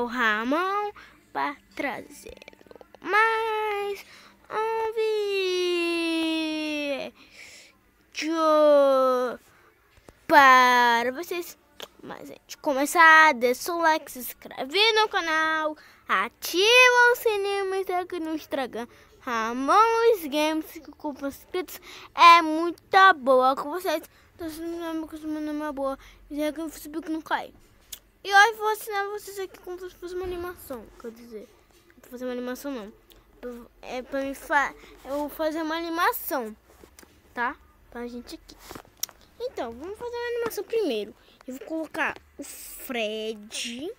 o Ramon para trazendo mais um vídeo para vocês. Mas antes de começar, deixa o like, se inscreve no canal, ativa o sininho e segue no Instagram. Ramon Games, que com inscritos é muito boa com vocês. Tô amigos, meu nome é boa. E aqui no Facebook não cai. E hoje vou ensinar vocês aqui como fazer uma animação. Quer dizer, não vou fazer uma animação não. É pra mim fa eu vou fazer uma animação, tá? Pra gente aqui. Então, vamos fazer uma animação primeiro. Eu vou colocar o Fred.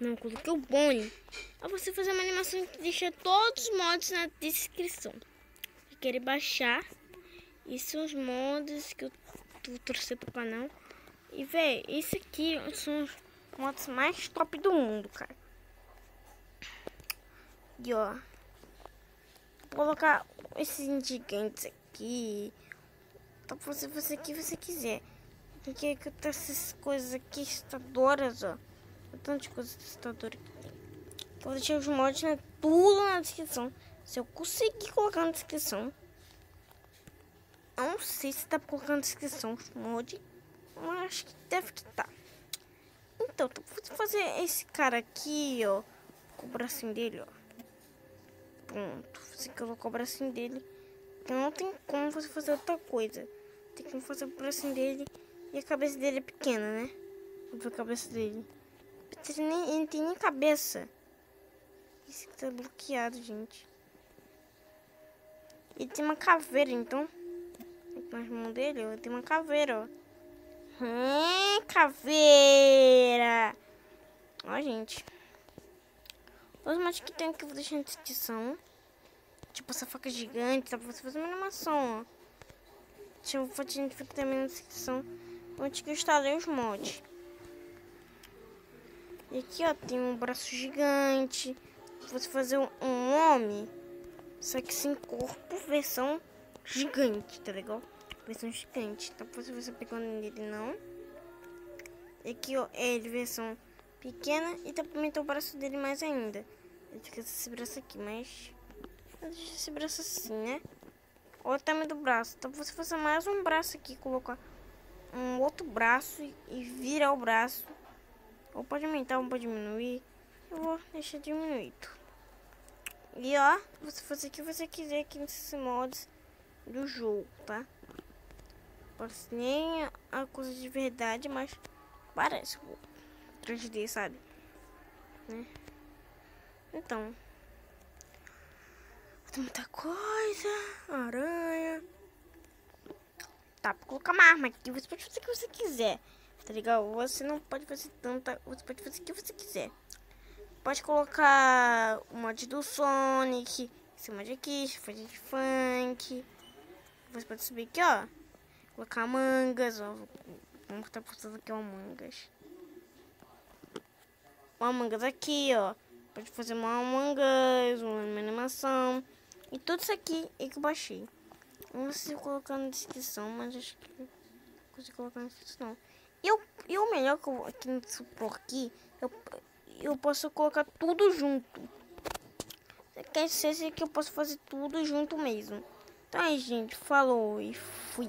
Não, coloquei o Bonnie. Pra você fazer uma animação que deixa todos os modos na descrição. Se querer baixar, e são os modos que eu vou torcer pro canal. E, véi, esse aqui são os motos mais top do mundo, cara. E ó, vou colocar esses gigantes aqui. Tá pra você fazer o que você quiser. Porque que tá essas coisas aqui assustadoras, ó. Tanto de coisas assustadoras que tem. vou deixar os mods né, tudo na descrição. Se eu conseguir colocar na descrição. Não sei se tá colocando descrição os mods. Mas acho que deve que tá. Então, vou fazer esse cara aqui, ó. Com o bracinho dele, ó. Pronto. Você colocou o bracinho dele. Não tem como você fazer outra coisa. Tem que fazer o bracinho dele. E a cabeça dele é pequena, né? Vamos ver a cabeça dele. Ele, nem, ele tem nem cabeça. Isso tá bloqueado, gente. Ele tem uma caveira, então. Aqui nas mãos dele, ó. Tem uma caveira, ó. Hum, caveira. Ó, gente. Os mods que tem que eu vou deixar na descrição. Tipo essa faca gigante, dá pra você fazer uma animação, ó. Deixa eu fotinho que também na descrição. Onde que eu instalei os mods. E aqui, ó, tem um braço gigante. Você fazer um, um homem. Só que sem corpo, versão gigante, tá legal? Versão gigante. Tá pra você pegando nele não. E aqui, ó, é de versão pequena e pra aumentar o braço dele mais ainda. Eu tenho esse braço aqui, mas... Deixa esse braço assim, né? Olha o tamanho do braço. Então você fazer mais um braço aqui, colocar um outro braço e virar o braço. Ou pode aumentar ou pode diminuir. Eu vou deixar diminuído. E ó, você fazer o que você quiser aqui nesses mods do jogo, tá? Parece nem a coisa de verdade, mas parece o 3D, sabe? Né? Então. Tem muita coisa. Aranha. Tá, pra colocar uma arma aqui. Você pode fazer o que você quiser. Tá ligado? Você não pode fazer tanta. Você pode fazer o que você quiser. Pode colocar o mod do Sonic. Esse mod aqui, fazer de funk. Você pode subir aqui, ó. Colocar mangas, ó. Vamos estar postando aqui, ó, mangas. Uma mangas aqui, ó. Pode fazer uma mangas, uma animação. E tudo isso aqui é que eu baixei. Não sei colocar na descrição, mas acho que não consigo colocar na descrição. E, eu, e o melhor que eu, aqui nesse por aqui, eu, eu posso colocar tudo junto. Quer dizer que eu posso fazer tudo junto mesmo. Então é, gente, falou e fui.